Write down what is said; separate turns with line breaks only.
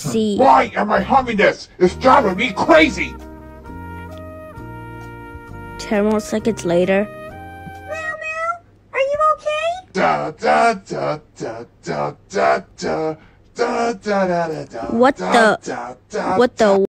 see.
Why am I humming this? It's driving me crazy!
10 more seconds later.
Mao Mao, are you okay?
Da da da da da da da da da da da
What the- What the